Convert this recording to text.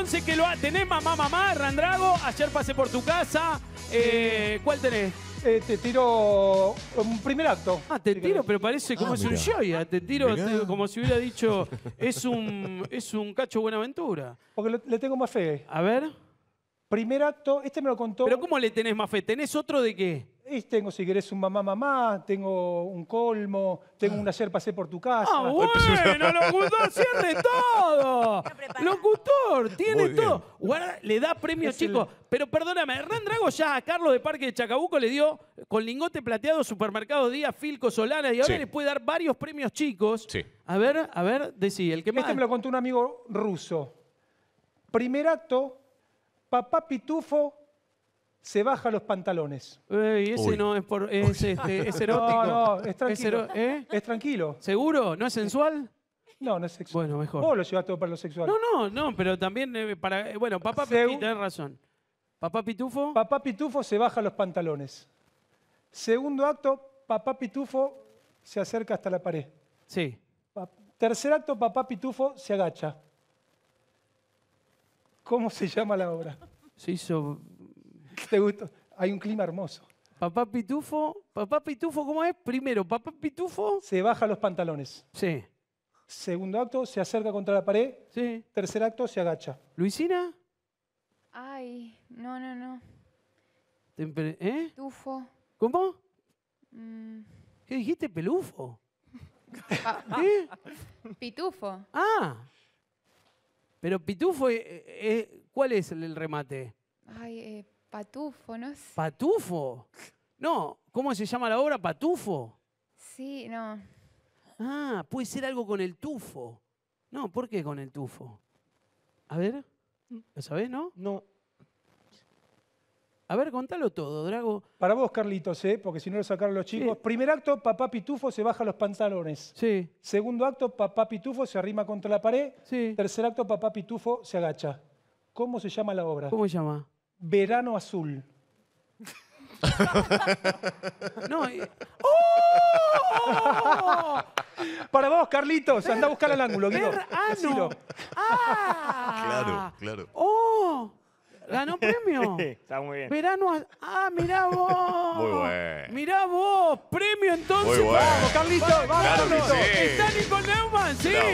Entonces que lo ha- tenés mamá, mamá, Randrago. Ayer pasé por tu casa. Eh, ¿Cuál tenés? Eh, te tiro un primer acto. Ah, te tiro, pero parece como Ah, es un joya. Te tiro te- como si hubiera dicho, es un, es un cacho Buenaventura. Porque le, le tengo más fe. A ver. Primer acto, este me lo contó. ¿Pero cómo le tenés más fe? ¿Tenés otro de qué? Y tengo, si querés, un mamá, mamá, tengo un colmo, tengo un ayer pasé por tu casa. Ah, bueno, locutor, cierre todo. Locutor, tiene Muy todo. Guarda, le da premios, el- chicos. Pero perdóname, Hernán Drago ya a Carlos de Parque de Chacabuco le dio con lingote plateado Supermercado Díaz, Filco, Solana y ahora Sí. le puede dar varios premios chicos. Sí. A ver, a ver, decí, el que más. Este me lo contó un amigo ruso. Primer acto, papá pitufo se baja los pantalones. Ey, ese Uy. no es por es, este, es erótico. No, no, es tranquilo. ero- ¿eh? Es tranquilo. ¿Seguro? ¿No es sensual? No, no es sexual. Bueno, mejor. Vos lo llevas todo para lo sexual. No, no, no, pero también eh, para. eh, bueno, papá Segu- Pitufo, tenés razón. Papá Pitufo. Papá pitufo se baja los pantalones. Segundo acto, papá pitufo se acerca hasta la pared. Sí. Pa- Tercer acto, papá pitufo se agacha. ¿Cómo se llama la obra? Se hizo. ¿Te gustó? Hay un clima hermoso. Papá Pitufo. Papá Pitufo, ¿cómo es? Primero, Papá Pitufo. Se baja los pantalones. Sí. Segundo acto, se acerca contra la pared. Sí. Tercer acto, se agacha. ¿Luisina? Ay, no, no, no. Temper- ¿Eh? Tufo. ¿Cómo? mm, ¿Qué dijiste? ¿Pelufo? ¿Qué? pitufo. Ah. Pero Pitufo, eh, eh, ¿cuál es el, el remate? Ay, eh, patufo, no sé. ¿Patufo? No, ¿cómo se llama la obra? ¿Patufo? Sí, no. Ah, puede ser algo con el tufo. No, ¿por qué con el tufo? A ver, ¿lo sabés, no? No. A ver, contalo todo, Drago. Para vos, Carlitos, ¿eh? porque si no lo sacaron los chicos. Sí. Primer acto, papá pitufo se baja los pantalones. Sí, Segundo acto, papá pitufo se arrima contra la pared. sí. Tercer acto, papá pitufo se agacha. ¿Cómo se llama la obra? ¿Cómo se llama? Verano azul. No. y- ¡Oh! Para vos, Carlitos, anda a buscar el ángulo, Guido. Ver- ah, Decilo. ¡Ah! Claro, claro. ¡Oh! ¿Ganó premio? Está muy bien. Verano. a- ¡Ah, mirá vos! Muy bueno. Mirá vos, premio entonces. Muy bueno. Vamos, Carlitos, vamos, Claro que Carlitos. sí. Está Nico Neumann, sí. Bravo.